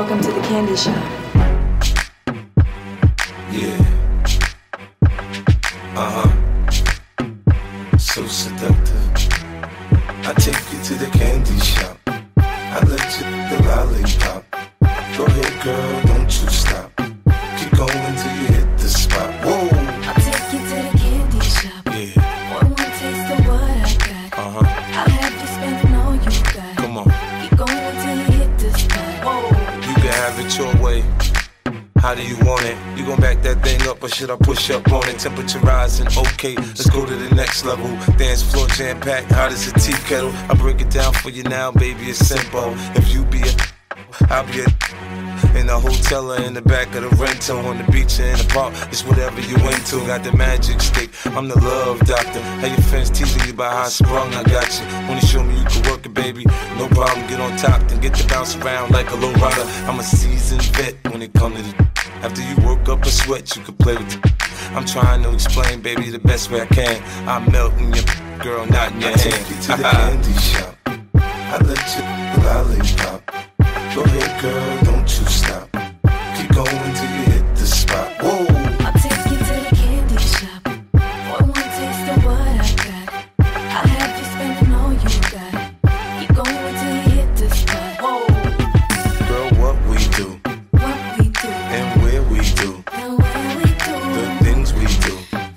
Welcome to the candy shop. Yeah. Uh huh. So seductive. I How do you want it? You gon' back that thing up or should I push up on it? Temperature rising, okay, let's go to the next level. Dance floor jam packed, hot as a tea kettle. I break it down for you now, baby, it's simple. If you be a, I'll be a. In the hotel or in the back of the rental, on the beach or in the park, it's whatever you into. Got the magic stick, I'm the love doctor. How your friends teasing you about how I sprung, I got you. Wanna show me you can work it, baby? No problem, get on top, then get to bounce around like a low rider. I'm a seasoned vet when it comes to the. After you work up a sweat, you can play with it. I'm trying to explain, baby, the best way I can. I'm melting your girl, not in your I hand. take you to the candy shop. I let you lollipop. Go ahead, girl, don't you stop. Keep going till you hit the spot. Whoa. I'll take you to the candy shop. One more taste of what I got. I'll have you spending all you got. Keep going till you hit the spot. Whoa. Girl, what we do What we do and where we do, and where we do. the things we do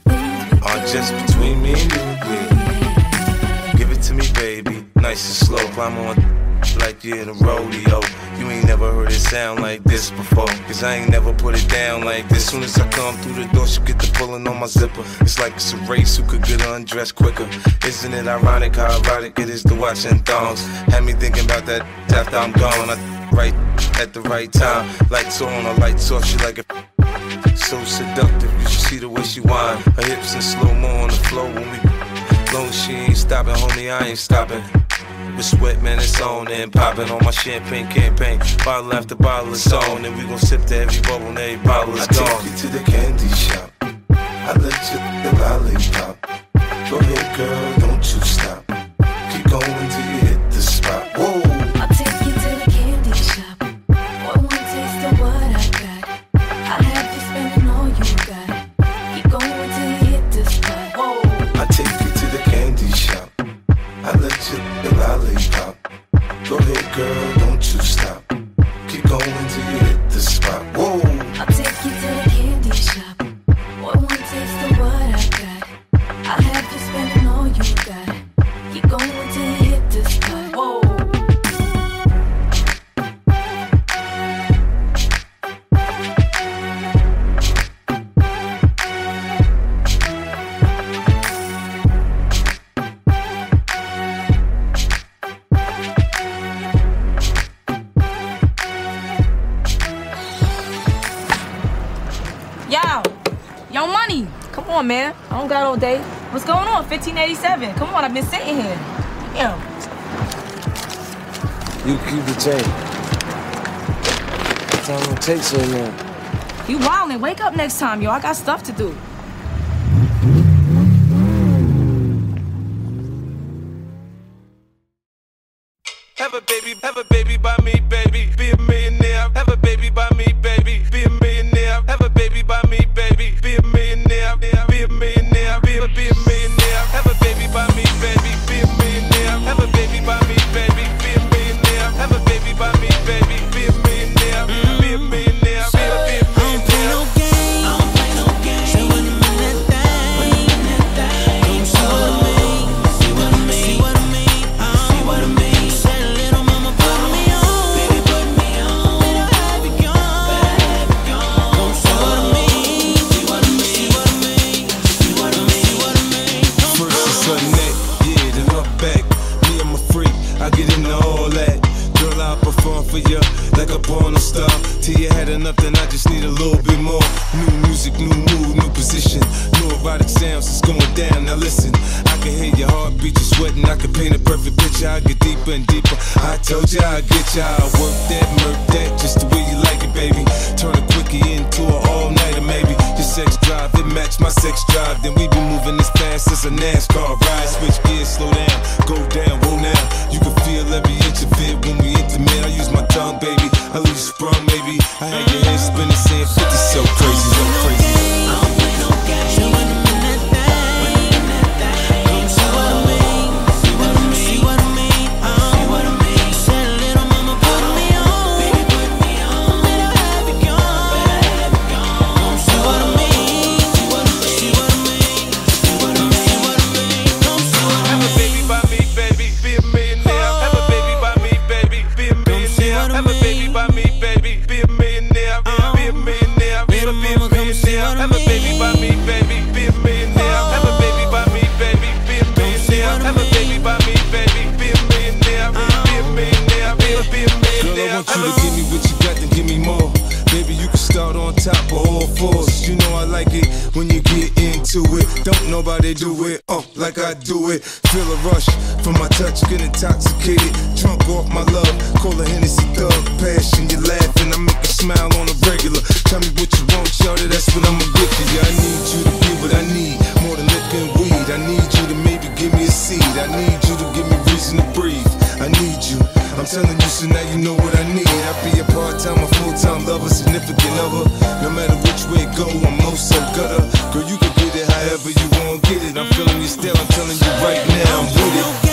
things we are do. just between me and you. Yeah. Give it to me, baby, nice and slow. Climb on in a rodeo. You ain't never heard it sound like this before. Cause I ain't never put it down like this. Soon as I come through the door, she get the pulling on my zipper. It's like it's a race who could get undressed quicker. Isn't it ironic how erotic it is to watch in thongs? Had me thinking about that after I'm gone. I right at the right time. Lights on, or lights off, she like a So seductive, you should see the way she whine. Her hips in slow mo on the floor when we. Long as she ain't stopping, homie, I ain't stopping. With sweat, man, it's on and popping on my champagne campaign. Bottle after bottle is on, and we gon' sip to every bubble and every bottle is I take you to the candy shop. I let you the lollipop. Go ahead, girl, 1587. Come on, I've been sitting here. Damn. You keep the chain. Time don't take so long. You wildin'. Wake up next time, yo. I got stuff to do. Have a baby, have a baby by me, just need a little bit more. New music, new mood, new position. New erotic sounds, it's going down. Now listen, I can hear your heartbeat, you're sweating. I can paint a perfect picture. I get deeper and deeper. I told you I'd get you. I work that, murk that, just the way you like it, baby. Turn a quickie into an all nighter, maybe. Your sex drive, it match my sex drive. Then we be moving as fast as a NASCAR ride. Switch gears, slow down, go down, whoa now. You can feel every inch of it when we intimate. I use my tongue, baby. I leave you your man spinning, saying 50 so crazy, so crazy. Don't nobody do it, oh, like I do it. Feel a rush from my touch, get intoxicated. Drunk off my love, call a Hennessy thug. Passion, you laughing, I make you smile on a regular. Tell me what you want, shorty, that's what I'ma get to you. I need you to give what I need, more than and weed. I need you to maybe give me a seed. I need you to give me reason to breathe. I need you. I'm telling you, so now you know what I need. I be a part-time a full-time lover, significant other. No matter which way it go, I'm most so gutter. Girl, you however you want, get it. I'm feeling you still, I'm telling you right now, I'm with it.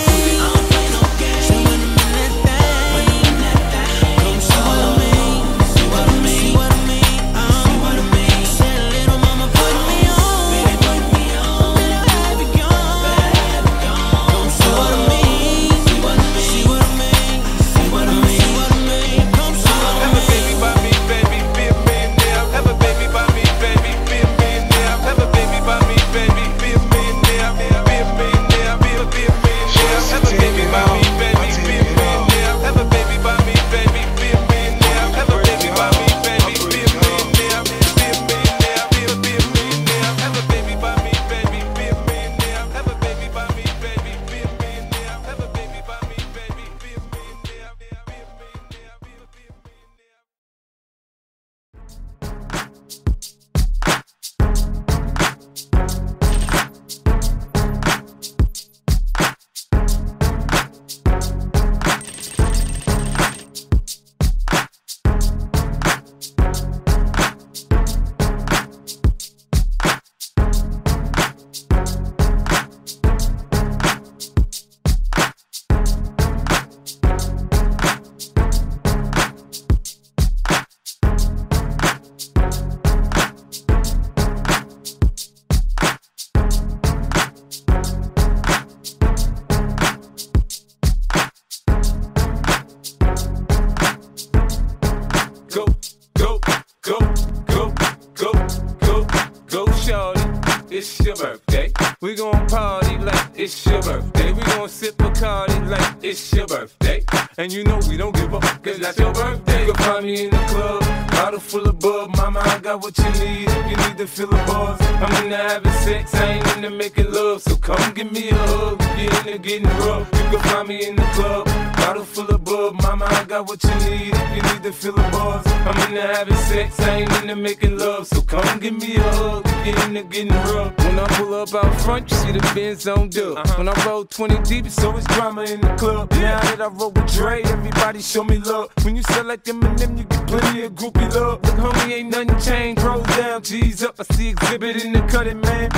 Into making love. So come give me a hug you're into getting rough. When I pull up out front, you see the Benz on dub. Uh-huh. When I roll 20 deep, it's always drama in the club. Now that I roll with Dre, everybody show me love. When you sell like Eminem, you get plenty of groupie love. Look, homie, ain't nothing changed. Roll down, G's up. I see exhibit in the cutting, man.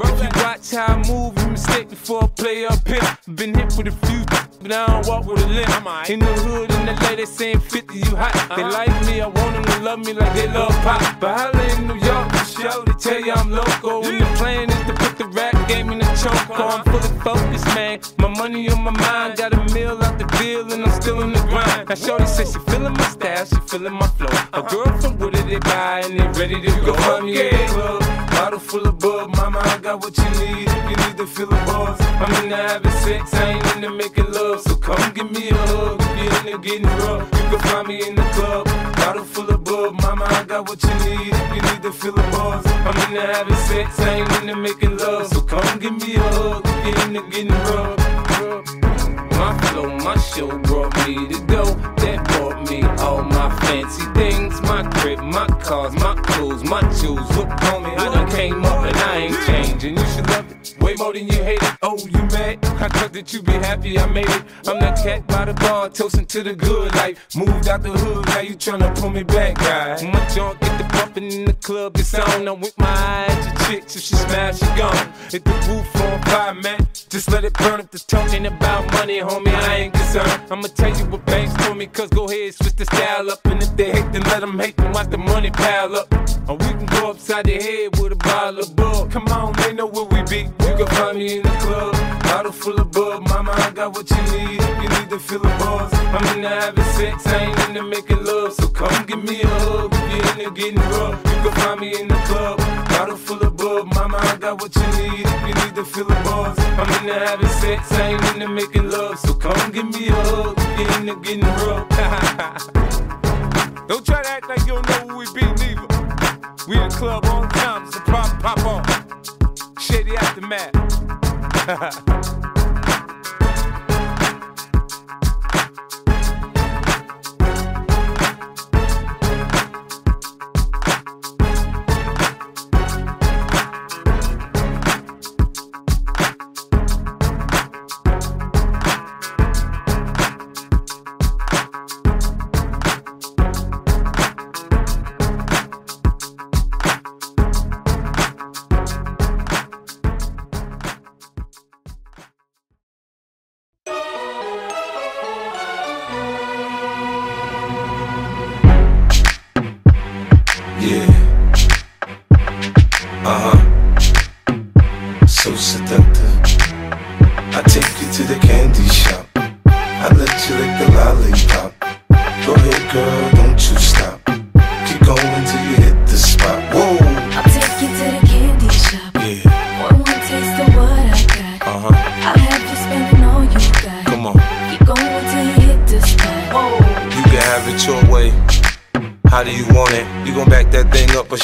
If you watch how I move, you mistake before I play up here. Been hit with a few, but I don't walk with a limp. In the hood, in the LA, they saying 50, you hot. They like me, I want them to love me like they love pop. But holla in New York, for show, they tell you I'm local. And the plan is to put the rap game in the choke. I'm fully focused, man. My money on my mind, got a meal out the deal, and I'm still in the grind. Now, Shorty says she feeling my style, she feeling my flow. A girl from Wooded, they buy, and they ready to go. The club. Bottle full of bub, mama, I got what you need if you need to fill the bars. I'm into having sex, I ain't into making love. So come give me a hug if you're into getting rough. You can find me in the club. Bottle full of bub, mama, I got what you need if you need to fill the bars. I'm into having sex, I ain't into making love. So come give me a hug if you're into getting rough. My flow, my show brought me to go. That me, all my fancy things, my crib, my cars, my clothes, my jewels. Look on me, I done came up and I ain't changing. You should love it way more than you hate it. Oh, you mad? I thought that you be happy I made it. I'm that cat by the bar, toasting to the good life. Moved out the hood, now you tryna pull me back, guy. My junk get the bumping in the club, it's on. I'm with my eyes to chicks, if she smash, she gone. Hit the roof on fire, man. Just let it burn if the talking about money, homie. I ain't concerned. I'ma tell you what banks told me, cause go ahead, switch the style up. And if they hate, then let them hate, then watch the money pile up. Or we can go upside the head with a bottle of bug. Come on, they know where we be. You can find me in the club, bottle full of bug. Mama, I got what you need if you need to feel the buzz. I'm into having sex, I ain't into making love. So come give me a hug if you're into getting rough. Can find me in the club, bottle full of bug. Mama, I got what you need if you need to feel the buzz. I'm into having sex, I ain't into making love. So come give me a hug you're into getting rough. don't try to act like you don't know who we be, neither. We in the club the time, a pop, pop on. Shady aftermath.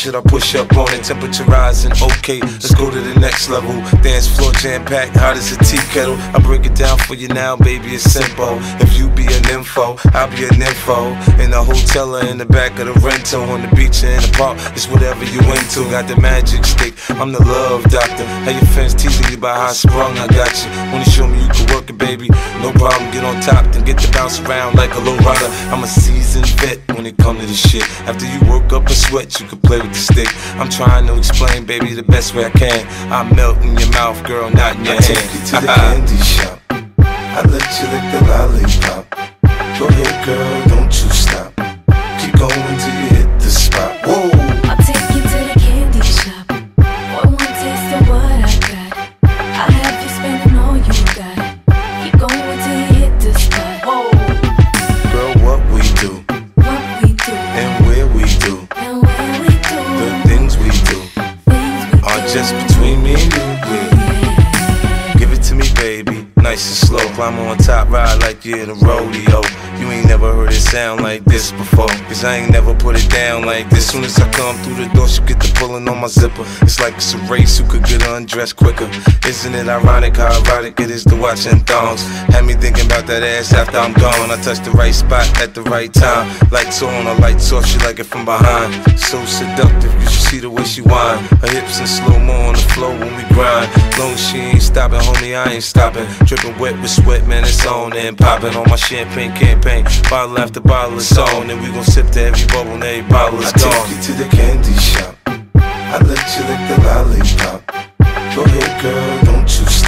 should I push up on it? Temperature rising, okay, let's go to the next level. Dance floor jam packed, hot as a tea kettle. I break it down for you now, baby, it's simple. If you be an info, I'll be an info. In the hotel or in the back of the rental, on the beach or in the park, it's whatever you into. Got the magic stick, I'm the love doctor. How your fans teasing you about how sprung, I got you. Wanna show me you can work it, baby? No problem, get on top, then get to bounce around like a low rider. I'm a seasoned vet when it come to this shit. After you work up a sweat, you can play with the stick. I'm trying to explain, baby, the best way I can. I melt in your mouth, girl, not in your I hand. take you to the uh-huh. candy shop. I let you lick the lollipop. Go ahead, girl, Climb on top, ride like you're in a rodeo. You ain't never heard it sound like this before. Cause I ain't never put it down like this. Soon as I come through the door, she get the pulling on my zipper. It's like it's a race who could get undressed quicker. Isn't it ironic how erotic it is to watch in thongs? Had me thinking about that ass after I'm gone. I touched the right spot at the right time. Lights on, her lights off, she like it from behind. So seductive, see the way she whine. Her hips in slow mo on the floor when we grind. Long as she ain't stopping, homie, I ain't stopping. Dripping wet with sweat, man, it's on and popping on my champagne campaign. Bottle after bottle, it's on, and we gon' sip to every bubble, and every bottle is I take you to the candy shop. I let you lick the lollipop. Go ahead, girl, don't you stop.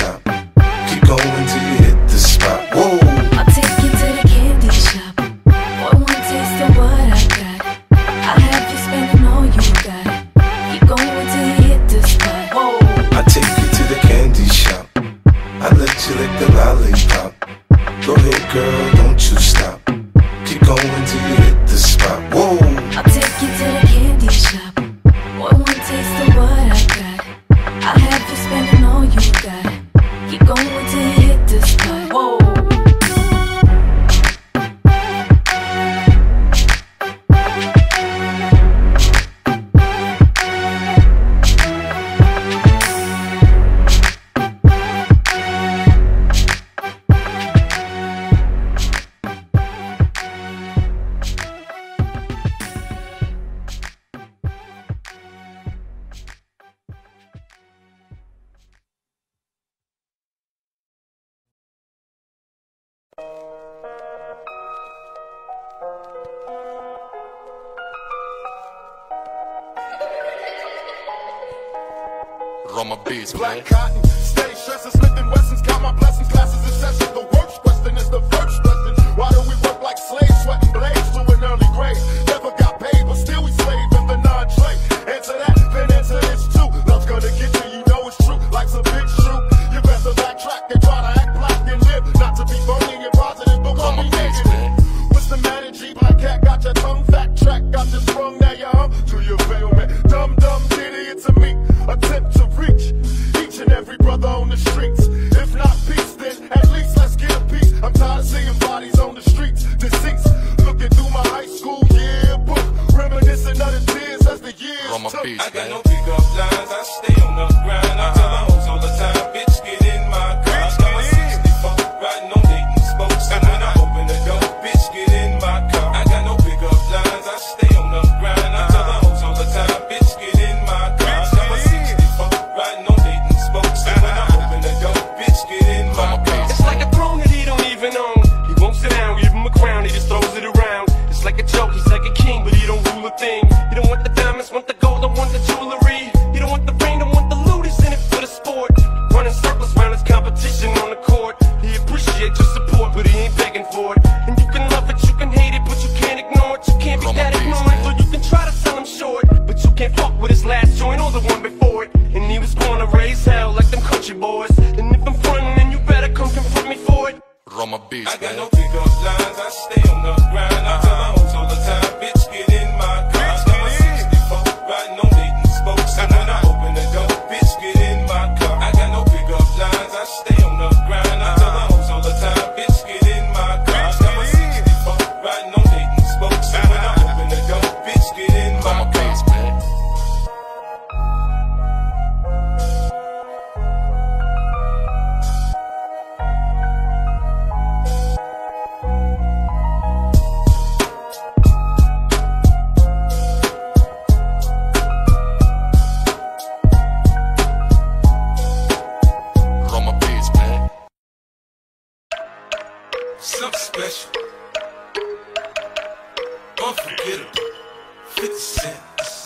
black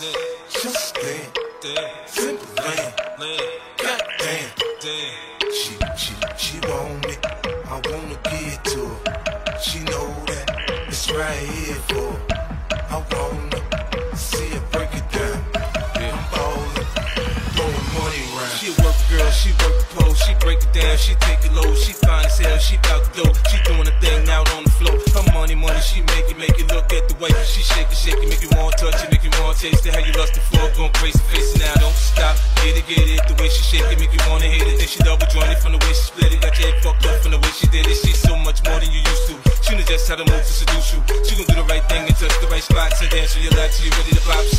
Lane. She, she, she want me, I wanna get to her. She know that it's right here for her. I wanna see her break it down. I'm ballin', money. She work the girl, she work the pole, she break it down, she take taste it, how you lost the floor, going crazy, face now, don't stop. Get it, get it, the way she shake it, make you wanna hit it. Then she double jointed from the way she split it, got your head fucked up from the way she did it. She's so much more than you used to. She knows just how to move to seduce you. She gon' do the right thing and touch the right spots and dance with your life till you're ready to pop.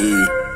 E.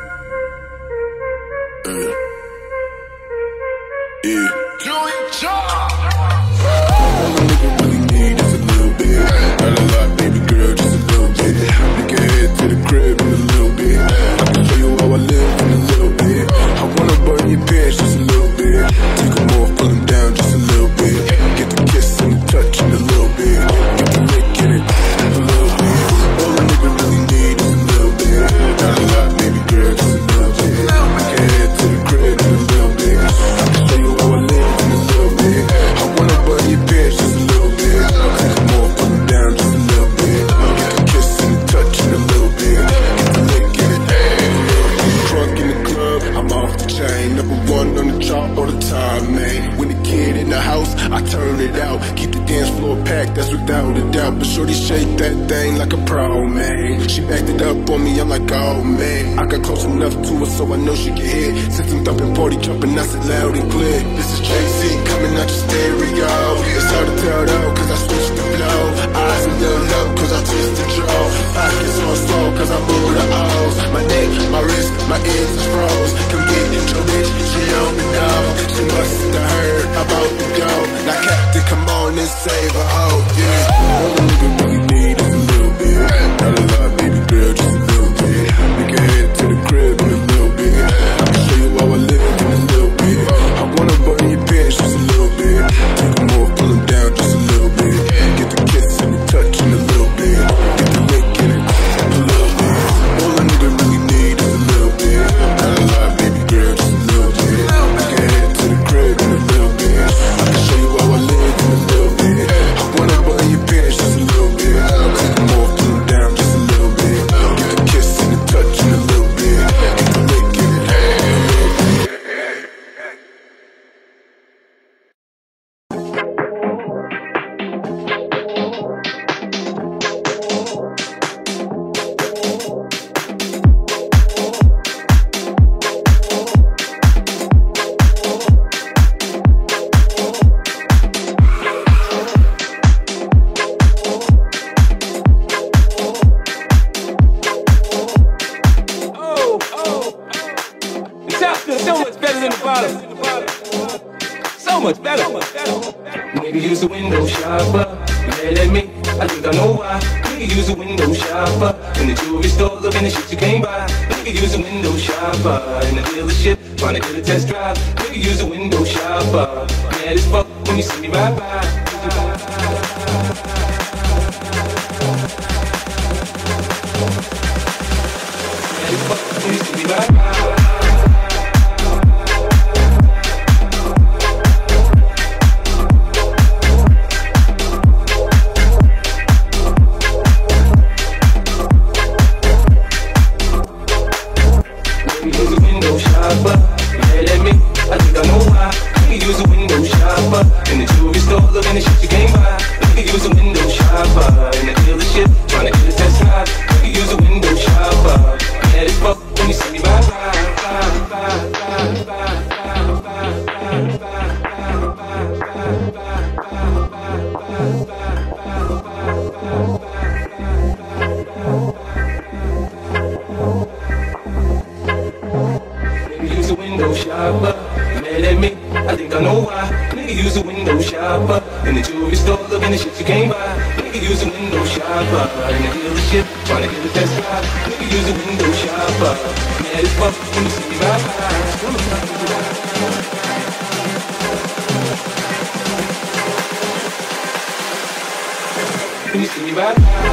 me, I'm like, oh man. I got close enough to her so I know she can hear. System thumping, party jumping, I said loud and clear. This is JC coming out your stereo. It's hard to tell though, cause I switched the flow. Eyes a little low, cause I twist the jaw. Pockets on slow, cause I move the O's. My neck, my wrist, my ears is froze. Come get your bitch, she on the dog. She must have heard about the go. Now Captain, come on and save her, oh yeah. All a nigga really need is a little bit. Not a lot, baby girl, just she's you see my eyes.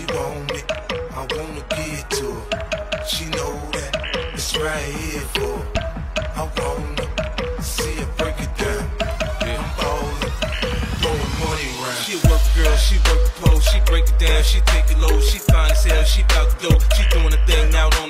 She want it. I wanna give it to her. She know that it's right here for her. I wanna see her break it down. I'm ballin', throwing money around. She work girl, she work the pole, she break it down, she take it low, she fine as hell, she bout to go, she doing a thing out on the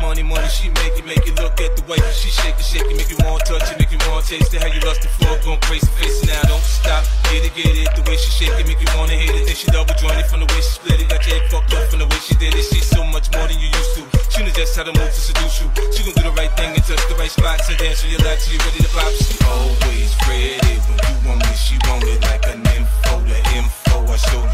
money, money, she make it, make it look at the way she shake it, shake it, make you want to touch it, make you want to taste it. How you lustin' for, going crazy, face it now, don't stop. Get it, get it, the way she shake it, make you wanna hit it. Then she double jointed from the way she split it, got your head fucked up from the way she did it. She's so much more than you used to. She knows just how to move to seduce you. She gon' do the right thing and touch the right spots and dance with your lap till you're ready to pop. She always ready when you want me. She want it like an info, the info. I show